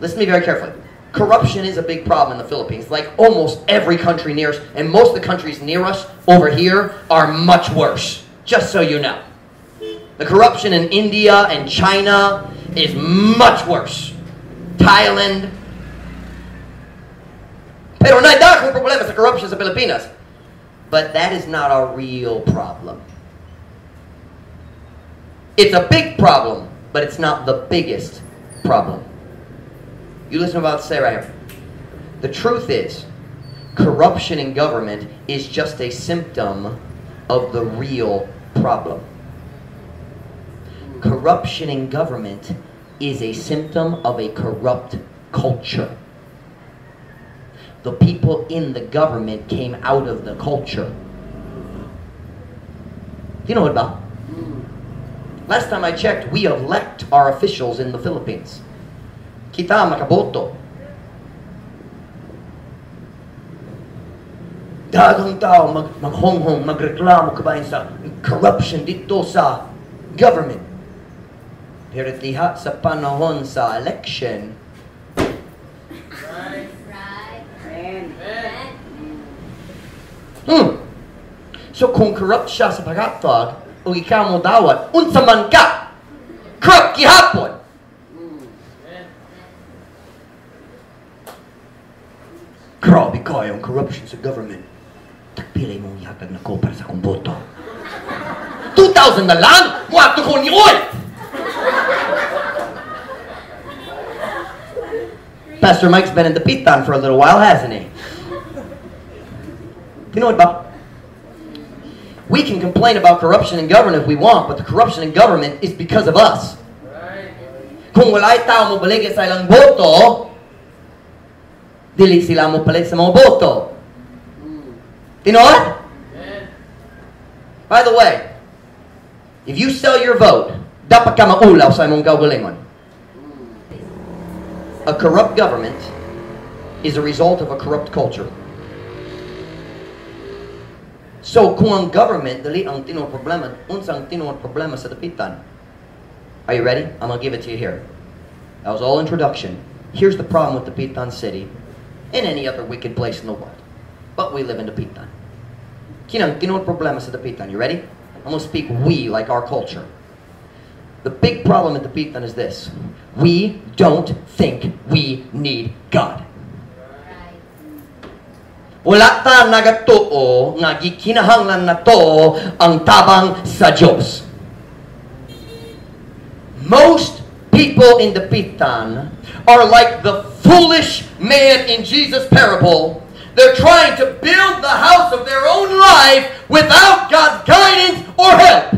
Listen to me very carefully. Corruption is a big problem in the Philippines, like almost every country near us, and most of the countries near us over here are much worse, just so you know. The corruption in India and China is much worse. Thailand. Pero naidakong problema sa corruption sa Pilipinas. But that is not a real problem. It's a big problem, but it's not the biggest problem. You listen to what I'm about to say right here. The truth is, corruption in government is just a symptom of the real problem. Corruption in government is a symptom of a corrupt culture. The people in the government came out of the culture. You know what about? Last time I checked, we elect our officials in the Philippines. Kita makaboto. Dagang tao mag maghonghong, magreklamo kabayan sa corruption dito sa government. Pero diha sa panahon sa election, Right. Hmm. So kung corrupt siya sa paghatag, o ikaw mo dawat, unsa man ka, corrupt gihapon. Kayo ang corruption sa government. Tagpilay mong yatag na ko para sa kong boto. 2,000 na lang? Muwato ko ni Oy! Pastor Mike's been in Dapitan for a little while, hasn't he? You know what, Bob? We can complain about corruption in government if we want, but the corruption in government is because of us. Kung wala'y tao mo baligid sa ilang boto, dili sila mo palit sa mga boto. Tinood? Mm. Amen. Eh. By the way, if you sell your vote, dapat ka maulaw sa imong kaugalingon. Mm. A corrupt government is a result of a corrupt culture. So, kung ang government, dali ang tinuod problema, unsang tinuod problema sa dapitan. Are you ready? I'm gonna give it to you here. That was all introduction. Here's the problem with the Dapitan City and any other wicked place in the world. But we live in the Dapitan. Kinang tinuod problema sa Dapitan. You ready? I'm gonna speak we like our culture. The big problem at Dapitan is this. We don't think we need God. Wala ta nagatuo nga gikinahanglan na to ang tabang sa Diyos. Most people in Dapitan are like the foolish man in Jesus' parable. They're trying to build the house of their own life without God's guidance or help.